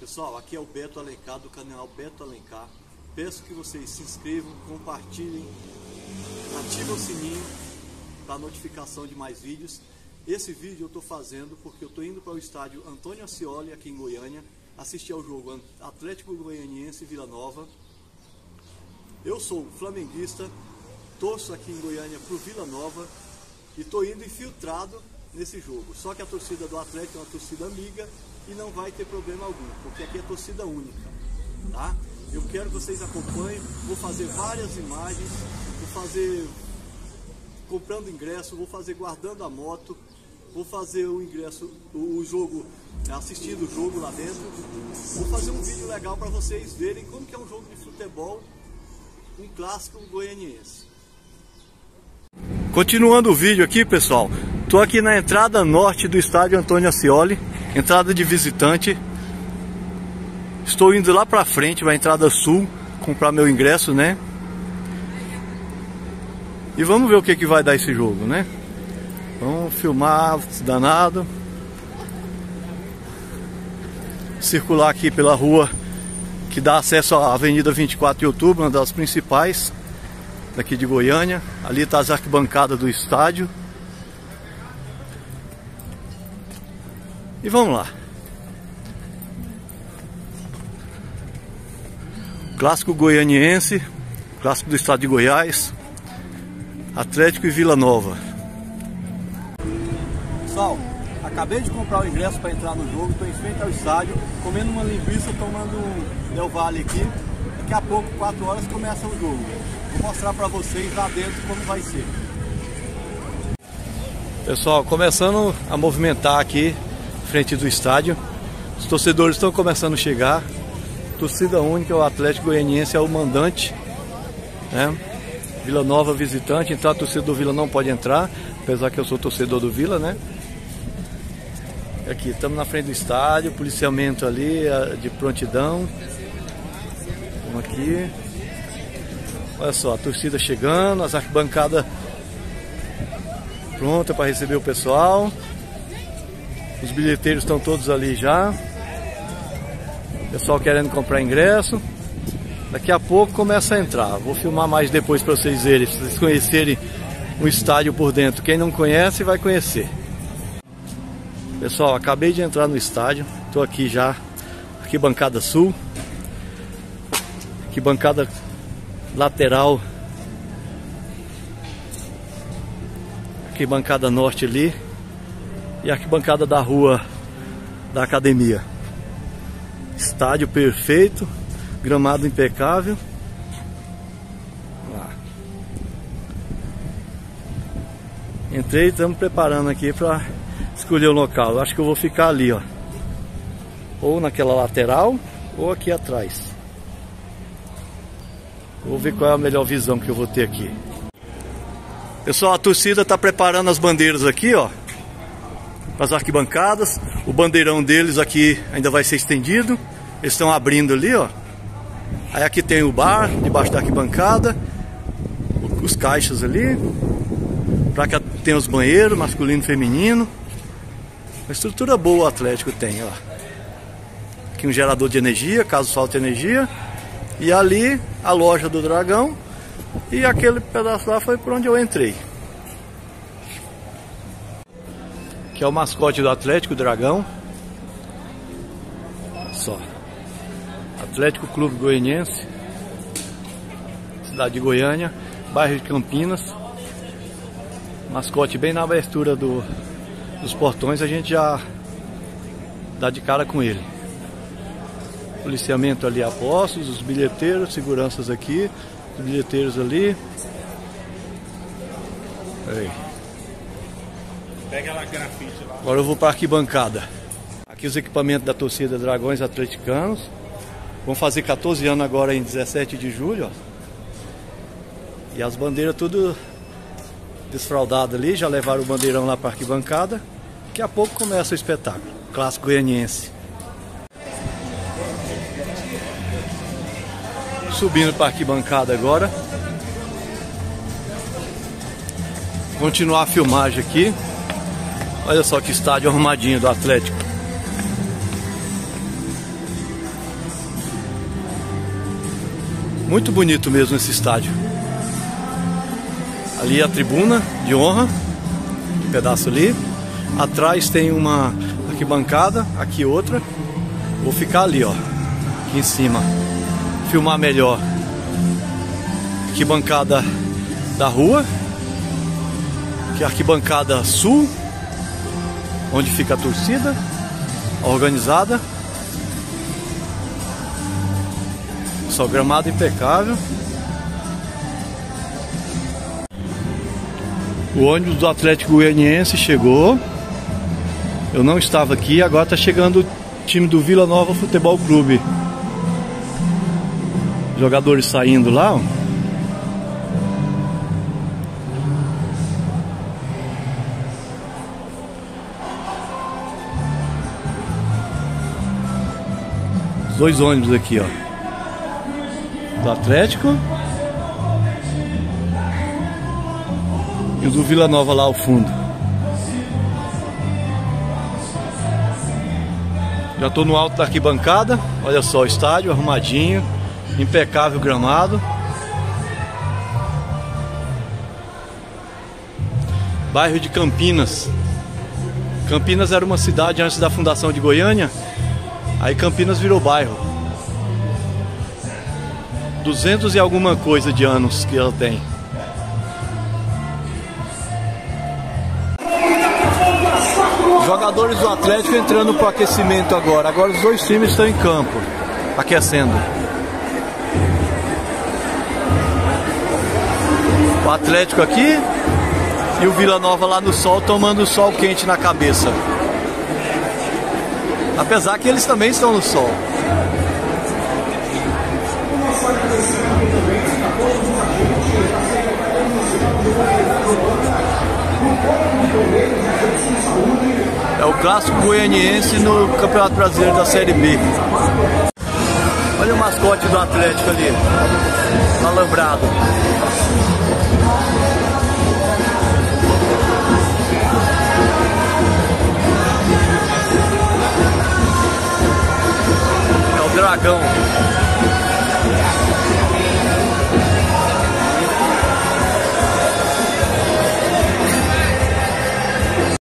Pessoal, aqui é o Beto Alencar do canal Beto Alencar. Peço que vocês se inscrevam, compartilhem, ativem o sininho para notificação de mais vídeos. Esse vídeo eu estou fazendo porque eu estou indo para o estádio Antônio Ascioli aqui em Goiânia assistir ao jogo Atlético Goianiense Vila Nova. Eu sou flamenguista, torço aqui em Goiânia para o Vila Nova e estou indo infiltrado nesse jogo. Só que a torcida do Atlético é uma torcida amiga e não vai ter problema algum, porque aqui é torcida única, tá? Eu quero que vocês acompanhem, vou fazer várias imagens, vou fazer comprando ingresso, vou fazer guardando a moto, vou fazer o ingresso, o jogo, assistindo o jogo lá dentro. Vou fazer um vídeo legal para vocês verem como que é um jogo de futebol, um clássico goianiense. Continuando o vídeo aqui, pessoal, estou aqui na entrada norte do estádio Antônio Ascioli, entrada de visitante. Estou indo lá para frente, a entrada sul, comprar meu ingresso, né? E vamos ver o que, que vai dar esse jogo, né? Vamos filmar, danado. Circular aqui pela rua que dá acesso à Avenida 24 de Outubro, uma das principais daqui de Goiânia. Ali está as arquibancadas do estádio. E vamos lá. Clássico goianiense, clássico do estado de Goiás, Atlético e Vila Nova. Pessoal, acabei de comprar o ingresso para entrar no jogo, estou em frente ao estádio, comendo uma linguiça, tomando um Del Valle aqui. Daqui a pouco, 4 horas, começa o jogo. Vou mostrar para vocês lá dentro como vai ser. Pessoal, começando a movimentar aqui frente do estádio. Os torcedores estão começando a chegar. Torcida única, o Atlético Goianiense é o mandante. Né? Vila Nova visitante, então a torcida do Vila não pode entrar, apesar que eu sou torcedor do Vila, né? Aqui, estamos na frente do estádio, policiamento ali de prontidão. Vamos aqui. Olha só, a torcida chegando, as arquibancadas pronta para receber o pessoal. Os bilheteiros estão todos ali já. Pessoal querendo comprar ingresso. Daqui a pouco começa a entrar. Vou filmar mais depois para vocês verem, para vocês conhecerem o estádio por dentro. Quem não conhece vai conhecer. Pessoal, acabei de entrar no estádio. Estou aqui já, aqui bancada sul. Aqui bancada lateral. Aqui bancada norte ali e arquibancada da rua da academia. Estádio perfeito, gramado impecável. Entrei estamos preparando aqui para escolher o local. Eu acho que eu vou ficar ali, ó. Ou naquela lateral ou aqui atrás. Vou ver qual é a melhor visão que eu vou ter aqui. Pessoal, a torcida está preparando as bandeiras aqui, ó as arquibancadas. O bandeirão deles aqui ainda vai ser estendido. Eles estão abrindo ali, ó. Aí aqui tem o bar, debaixo da arquibancada. Os caixas ali. Pra cá tem os banheiros, masculino e feminino. Uma estrutura boa o Atlético tem, ó. Aqui um gerador de energia, caso falte energia. E ali a loja do Dragão. E aquele pedaço lá foi por onde eu entrei. que é o mascote do Atlético Dragão. Só. Atlético Clube Goianiense. Cidade de Goiânia, bairro de Campinas. Mascote bem na abertura do, dos portões, a gente já dá de cara com ele. Policiamento ali a postos, os bilheteiros, seguranças aqui, os bilheteiros ali. Aí. Pega lá grafite lá. Agora eu vou para a arquibancada. Aqui os equipamentos da torcida Dragões Atleticanos. Vão fazer 14 anos agora em 17 de julho. Ó. E as bandeiras tudo desfraldadas ali. Já levaram o bandeirão lá para a arquibancada. Daqui a pouco começa o espetáculo. Clássico goianiense. Subindo para a arquibancada agora. Continuar a filmagem aqui. Olha só que estádio arrumadinho do Atlético. Muito bonito mesmo esse estádio. Ali é a tribuna de honra, um pedaço ali. Atrás tem uma arquibancada, aqui outra. Vou ficar ali, ó, aqui em cima filmar melhor. Arquibancada da rua, que é a arquibancada sul, onde fica a torcida organizada. Só gramado impecável. O ônibus do Atlético Goianiense chegou. Eu não estava aqui, agora está chegando o time do Vila Nova Futebol Clube. Jogadores saindo lá, ó. dois ônibus aqui, ó. Do Atlético. E o do Vila Nova lá ao fundo. Já estou no alto da arquibancada. Olha só o estádio arrumadinho, impecável gramado. Bairro de Campinas. Campinas era uma cidade antes da fundação de Goiânia Aí Campinas virou bairro. 200 e alguma coisa de anos que ela tem. Jogadores do Atlético entrando para o aquecimento agora. Agora os dois times estão em campo, aquecendo. O Atlético aqui e o Vila Nova lá no sol tomando sol quente na cabeça. Apesar que eles também estão no sol. É o clássico goianiense no Campeonato Brasileiro da Série B. Olha o mascote do Atlético ali, alambrado. Dragão.